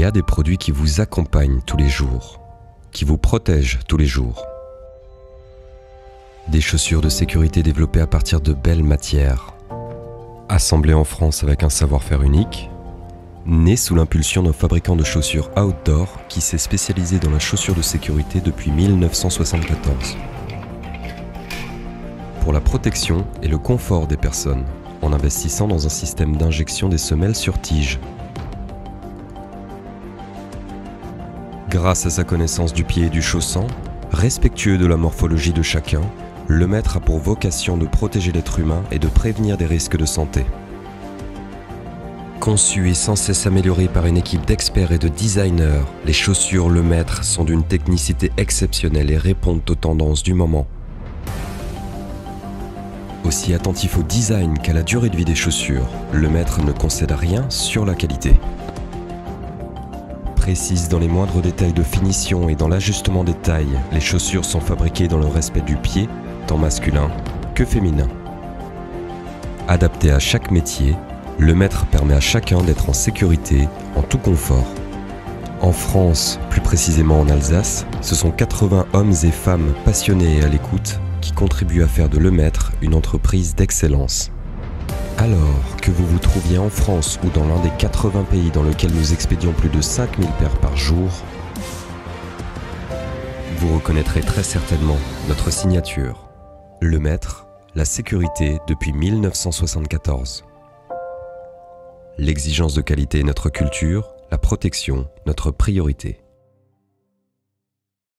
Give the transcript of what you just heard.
y a des produits qui vous accompagnent tous les jours, qui vous protègent tous les jours. Des chaussures de sécurité développées à partir de belles matières, assemblées en France avec un savoir-faire unique, nées sous l'impulsion d'un fabricant de chaussures outdoor qui s'est spécialisé dans la chaussure de sécurité depuis 1974. Pour la protection et le confort des personnes, en investissant dans un système d'injection des semelles sur tige Grâce à sa connaissance du pied et du chausson, respectueux de la morphologie de chacun, le maître a pour vocation de protéger l'être humain et de prévenir des risques de santé. Conçu et sans cesse amélioré par une équipe d'experts et de designers, les chaussures Le Maître sont d'une technicité exceptionnelle et répondent aux tendances du moment. Aussi attentif au design qu'à la durée de vie des chaussures, Le Maître ne concède rien sur la qualité précise dans les moindres détails de finition et dans l'ajustement des tailles, les chaussures sont fabriquées dans le respect du pied, tant masculin que féminin. Adapté à chaque métier, le maître permet à chacun d'être en sécurité, en tout confort. En France, plus précisément en Alsace, ce sont 80 hommes et femmes passionnés et à l'écoute qui contribuent à faire de Le Maître une entreprise d'excellence. Alors que vous vous trouviez en France ou dans l'un des 80 pays dans lesquels nous expédions plus de 5000 paires par jour, vous reconnaîtrez très certainement notre signature. Le maître, la sécurité depuis 1974. L'exigence de qualité est notre culture, la protection notre priorité.